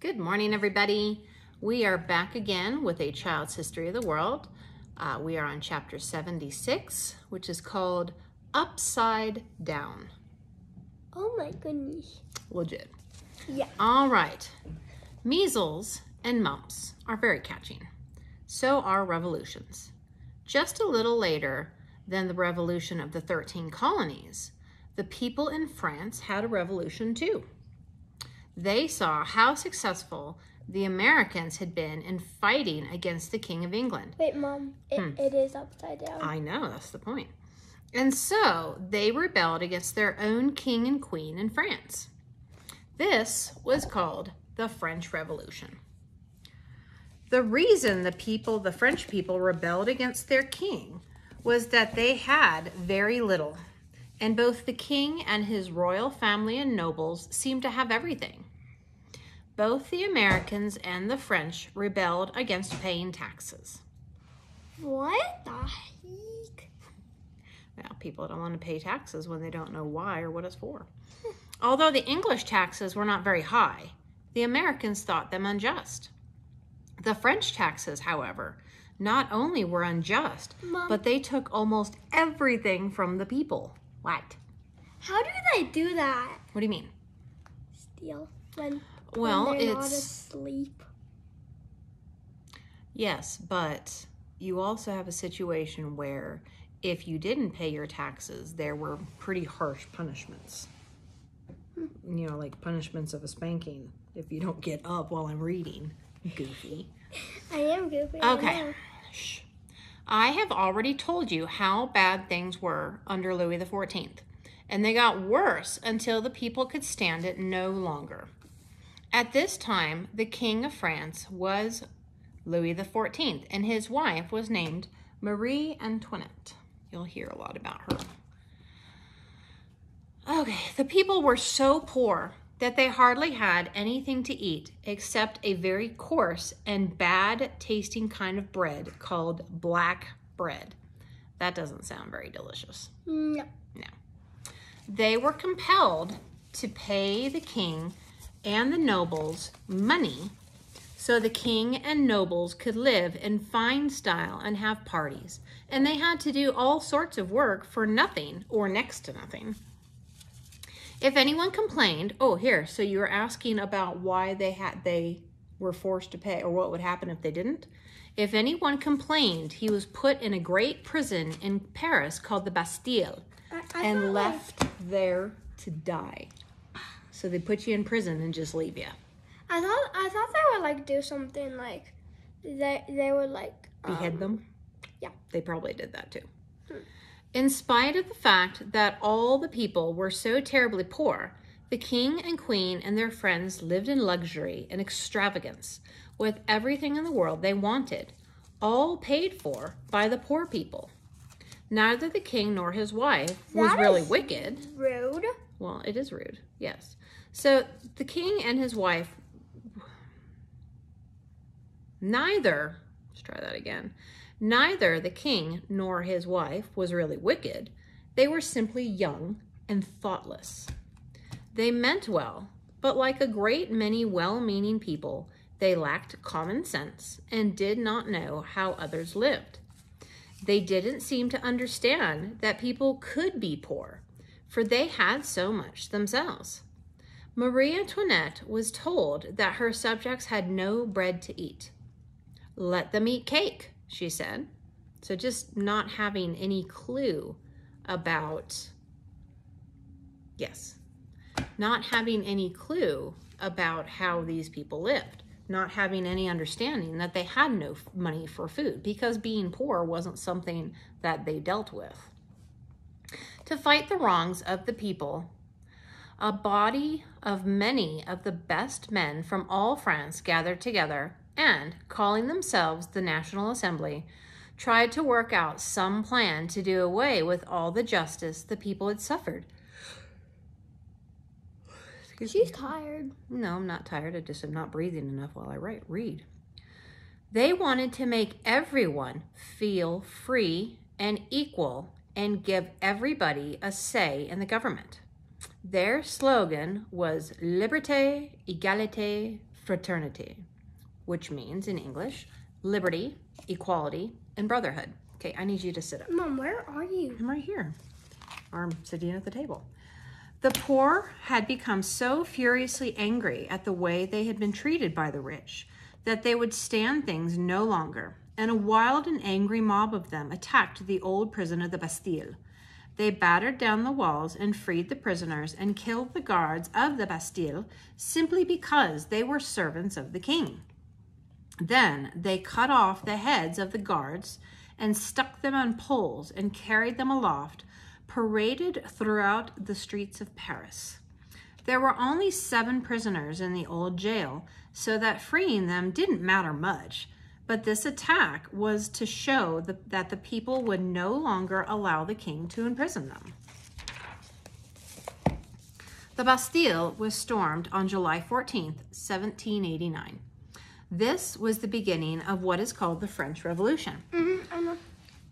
Good morning, everybody. We are back again with a child's history of the world. Uh, we are on chapter 76, which is called Upside Down. Oh my goodness. Legit. Yeah. All right. Measles and mumps are very catching. So are revolutions. Just a little later than the revolution of the 13 colonies, the people in France had a revolution too. They saw how successful the Americans had been in fighting against the King of England. Wait, Mom. It, Hmm. it is upside down. I know, that's the point. And so they rebelled against their own king and queen in France. This was called the French Revolution. The reason the people, the French people, rebelled against their king was that they had very little. And both the king and his royal family and nobles seemed to have everything. Both the Americans and the French rebelled against paying taxes. What the heck? Now, people don't want to pay taxes when they don't know why or what it's for. Although the English taxes were not very high, the Americans thought them unjust. The French taxes, however, not only were unjust, Mom. but they took almost everything from the people. What? How do they do that? What do you mean? Steal when, Well, when they're not it's asleep. yes, but you also have a situation where if you didn't pay your taxes, there were pretty harsh punishments. Hmm. You know, like punishments of a spanking if you don't get up while I'm reading. Goofy. I am goofy. Okay. Shh. I have already told you how bad things were under Louis XIV, and they got worse until the people could stand it no longer. At this time, the King of France was Louis XIV, and his wife was named Marie Antoinette. You'll hear a lot about her. Okay, the people were so poor that they hardly had anything to eat except a very coarse and bad tasting kind of bread called black bread. That doesn't sound very delicious. No. They were compelled to pay the king and the nobles money so the king and nobles could live in fine style and have parties. And they had to do all sorts of work for nothing or next to nothing. If anyone complained, oh here, so you were asking about why they had they were forced to pay or what would happen if they didn't? If anyone complained, he was put in a great prison in Paris called the Bastille I, I and left there to die. So they put you in prison and just leave you. I thought I thought they would like do something like they they would like Behead um, them? yeah. They probably did that too. Hmm. In spite of the fact that all the people were so terribly poor, the king and queen and their friends lived in luxury and extravagance with everything in the world they wanted, all paid for by the poor people. Neither the king nor his wife was really wicked. rude. Well, it is rude, yes. So the king and his wife, neither, let's try that again, neither the king nor his wife was really wicked. They were simply young and thoughtless. They meant well, but like a great many well meaning people, they lacked common sense and did not know how others lived. They didn't seem to understand that people could be poor, for they had so much themselves. Marie Antoinette was told that her subjects had no bread to eat. Let them eat cake, she said. So just not having any clue about, yes, not having any clue about how these people lived, not having any understanding that they had no money for food because being poor wasn't something that they dealt with. To fight the wrongs of the people, a body of many of the best men from all France gathered together and, calling themselves the National Assembly, tried to work out some plan to do away with all the justice the people had suffered. Excuse me. She's tired. No, I'm not tired. I just am not breathing enough while I write, read. They wanted to make everyone feel free and equal and give everybody a say in the government. Their slogan was Liberté, Égalité, Fraternité, which means in English, liberty, equality, and brotherhood. Okay, I need you to sit up. Mom, where are you? I'm right here. I'm sitting at the table. The poor had become so furiously angry at the way they had been treated by the rich that they would stand things no longer, and a wild and angry mob of them attacked the old prison of the Bastille. They battered down the walls and freed the prisoners and killed the guards of the Bastille simply because they were servants of the king. Then they cut off the heads of the guards and stuck them on poles and carried them aloft, paraded throughout the streets of Paris. There were only seven prisoners in the old jail, so that freeing them didn't matter much. But this attack was to show the, that the people would no longer allow the king to imprison them. The Bastille was stormed on July 14th, 1789. This was the beginning of what is called the French Revolution. Mm-hmm, I know.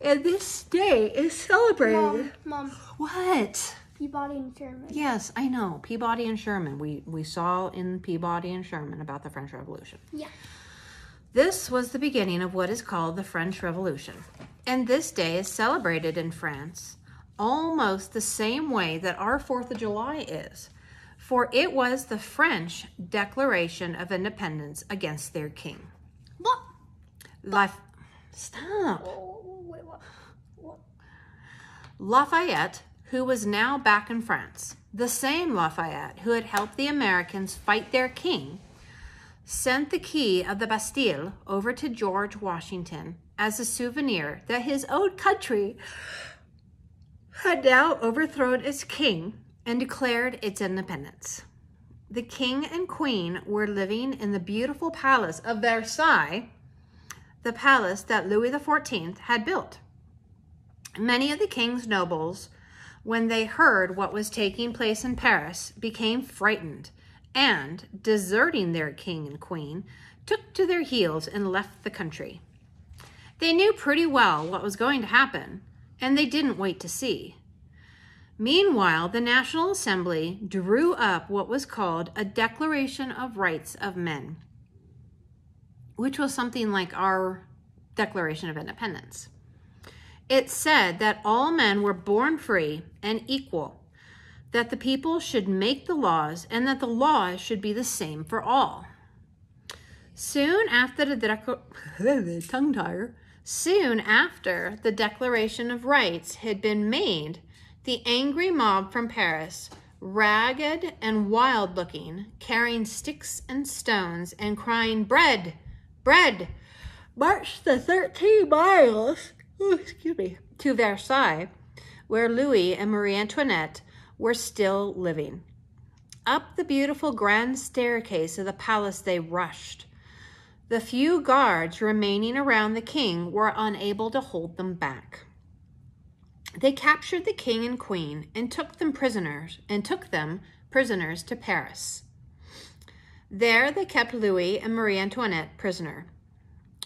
And this day is celebrated. Mom, Mom, What? Peabody and Sherman. Yes, I know. Peabody and Sherman. We we saw in Peabody and Sherman about the French Revolution. Yeah. This was the beginning of what is called the French Revolution. And this day is celebrated in France almost the same way that our 4th of July is. For it was the French Declaration of Independence against their king. What? Life Stop. Wait, what? What? Lafayette, who was now back in France, the same Lafayette who had helped the Americans fight their king, sent the key of the Bastille over to George Washington as a souvenir that his own country had now overthrown its king and declared its independence. The king and queen were living in the beautiful palace of Versailles, the palace that Louis XIV had built. Many of the king's nobles, when they heard what was taking place in Paris, became frightened and, deserting their king and queen, took to their heels and left the country. They knew pretty well what was going to happen, and they didn't wait to see. Meanwhile, the National Assembly drew up what was called a Declaration of Rights of Men, which was something like our Declaration of Independence. It said that all men were born free and equal, that the people should make the laws, and that the laws should be the same for all. Soon after the tongue tire, soon after the Declaration of Rights had been made, the angry mob from Paris, ragged and wild looking, carrying sticks and stones and crying, Bread! Bread! marched the 13 miles, excuse me, to Versailles, where Louis and Marie Antoinette were still living. Up the beautiful grand staircase of the palace they rushed. The few guards remaining around the king were unable to hold them back. They captured the king and queen and took them prisoners and took them prisoners to Paris. There they kept Louis and Marie Antoinette prisoner.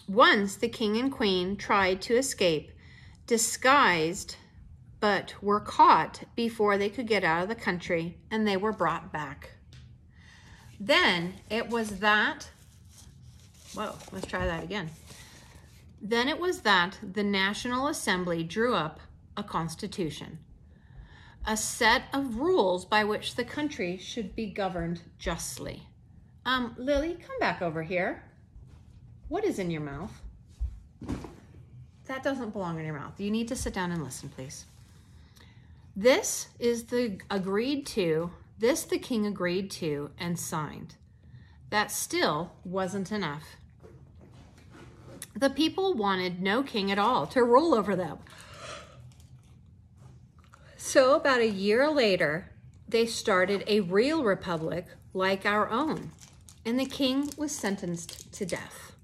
Once the king and queen tried to escape, disguised, but were caught before they could get out of the country and they were brought back. Then it was that, whoa, let's try that again. Then it was that the National Assembly drew up a constitution, a set of rules by which the country should be governed justly. Um, Lily, come back over here. What is in your mouth? That doesn't belong in your mouth. You need to sit down and listen, please. This is the agreed to, this the king agreed to and signed. That still wasn't enough. The people wanted no king at all to rule over them. So, about a year later, they started a real republic like our own, and the king was sentenced to death.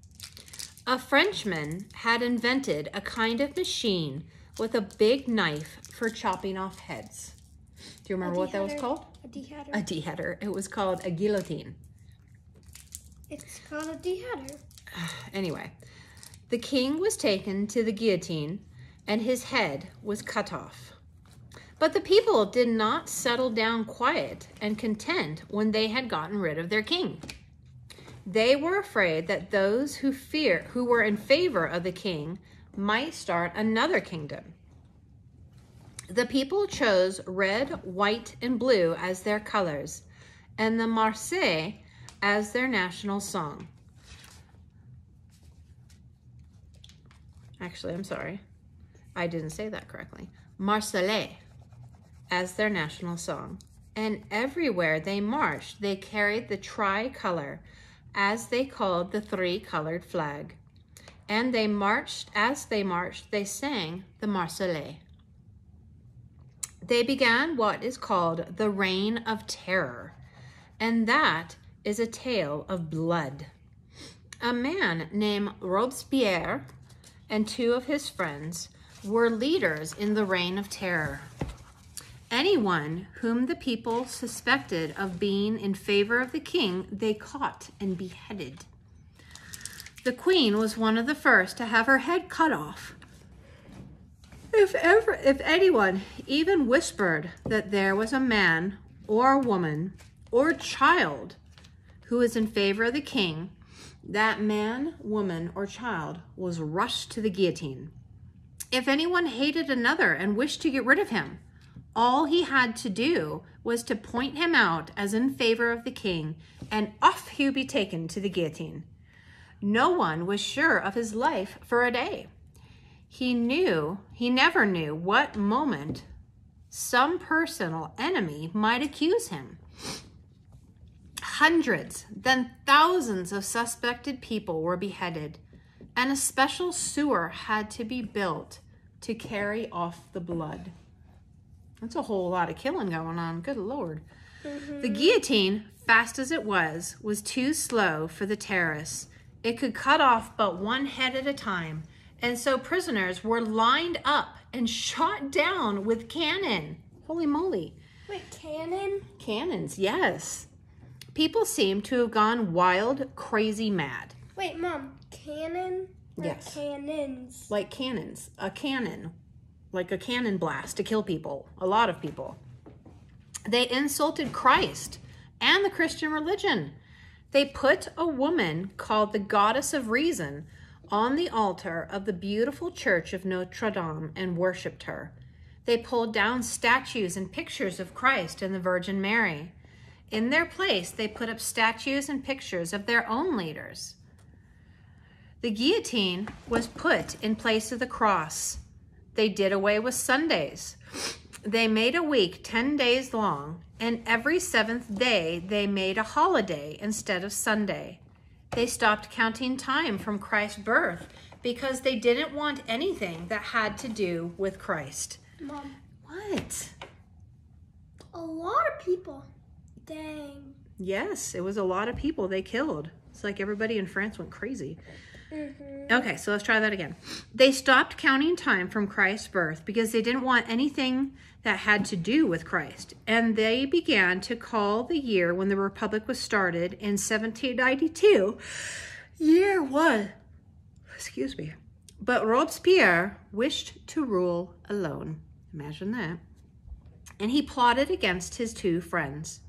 A Frenchman had invented a kind of machine with a big knife for chopping off heads. Do you remember what that was called? A deheader. A deheader. It was called a guillotine. it's called a deheader. Anyway, the king was taken to the guillotine and his head was cut off. But the people did not settle down quiet and content when they had gotten rid of their king. They were afraid that those who fear who were in favor of the king might start another kingdom. The people chose red, white, and blue as their colors, and the Marseillaise as their national song. Actually, I'm sorry. I didn't say that correctly. Marseillaise as their national song. And everywhere they marched, they carried the tricolor, as they called the three-colored flag. And they marched, as they marched, they sang the Marseillaise. They began what is called the Reign of Terror, and that is a tale of blood. A man named Robespierre and two of his friends were leaders in the Reign of Terror. Anyone whom the people suspected of being in favor of the king, they caught and beheaded. The queen was one of the first to have her head cut off. If ever, if anyone even whispered that there was a man or a woman or child who was in favor of the king, that man, woman, or child was rushed to the guillotine. If anyone hated another and wished to get rid of him, all he had to do was to point him out as in favor of the king, and off he would be taken to the guillotine. No one was sure of his life for a day. He knew, he never knew what moment some personal enemy might accuse him. Hundreds, then thousands of suspected people were beheaded, and a special sewer had to be built to carry off the blood. That's a whole lot of killing going on. Good Lord. Mm-hmm. The guillotine, fast as it was, was too slow for the terrorists. It could cut off but one head at a time, and so prisoners were lined up and shot down with cannon. Holy moly. Wait, cannon? Cannons, yes. People seem to have gone wild, crazy mad. Wait, Mom, cannon? Yes. Cannons. Like cannons. A cannon. Like a cannon blast to kill people. A lot of people. They insulted Christ and the Christian religion. They put a woman called the Goddess of Reason on the altar of the beautiful church of Notre Dame and worshiped her. They pulled down statues and pictures of Christ and the Virgin Mary. In their place, they put up statues and pictures of their own leaders. The guillotine was put in place of the cross. They did away with Sundays. They made a week 10 days long, and every seventh day they made a holiday instead of Sunday. They stopped counting time from Christ's birth because they didn't want anything that had to do with Christ. Mom. What? A lot of people. Dang. Yes, it was a lot of people they killed. It's like everybody in France went crazy. Mm-hmm. Okay, so let's try that again. They stopped counting time from Christ's birth because they didn't want anything that had to do with Christ. And they began to call the year when the Republic was started in 1792 year one. Excuse me. But Robespierre wished to rule alone. Imagine that. And he plotted against his two friends.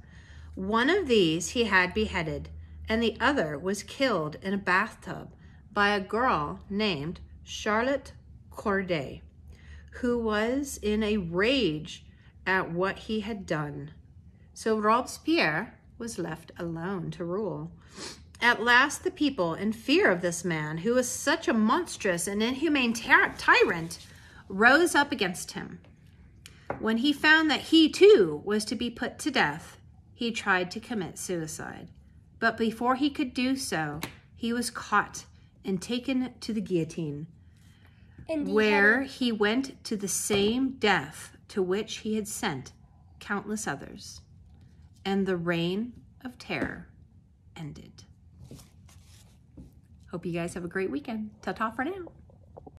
One of these he had beheaded, and the other was killed in a bathtub by a girl named Charlotte Corday, who was in a rage at what he had done. So Robespierre was left alone to rule. At last, the people, in fear of this man, who was such a monstrous and inhumane tyrant, rose up against him. When he found that he too was to be put to death, he tried to commit suicide. But before he could do so, he was caught and taken to the guillotine, where he went to the same death to which he had sent countless others. And the reign of terror ended. Hope you guys have a great weekend. Ta-ta for now.